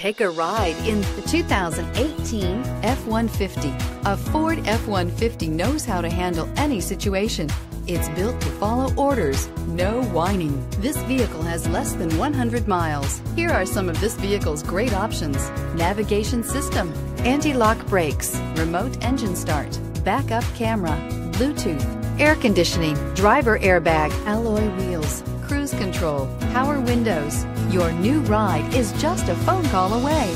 Take a ride in the 2018 F-150. A Ford F-150 knows how to handle any situation. It's built to follow orders, no whining. This vehicle has less than 100 miles. Here are some of this vehicle's great options. Navigation system, anti-lock brakes, remote engine start, backup camera, Bluetooth, air conditioning, driver airbag, alloy wheels, control, power windows. Your new ride is just a phone call away.